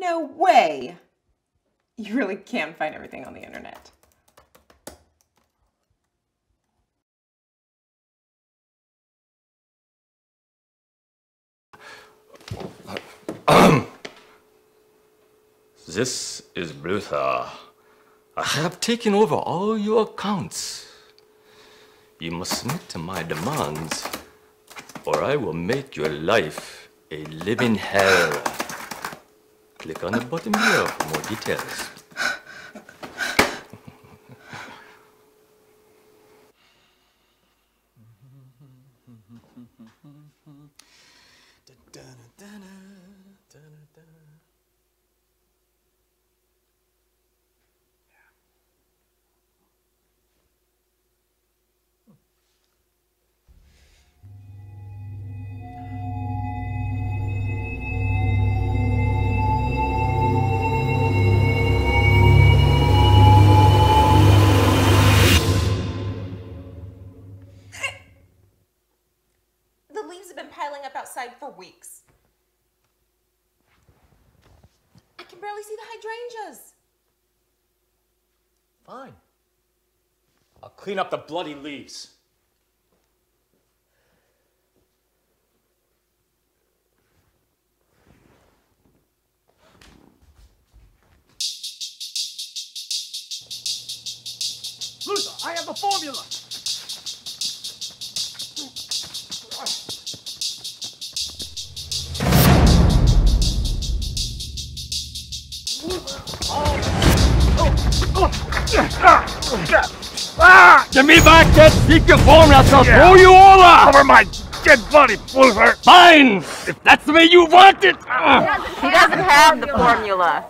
no way. You really can find everything on the internet. This is Bluther. I have taken over all your accounts. You must submit to my demands, or I will make your life a living hell. Click on the button below for more details. Leaves have been piling up outside for weeks. I can barely see the hydrangeas. Fine. I'll clean up the bloody leaves. Bluther, I have the formula. Give me back that secret formula, so I'll throw you all off! Cover my dead body, Bluther. Fine! If that's the way you want it! He doesn't have the formula.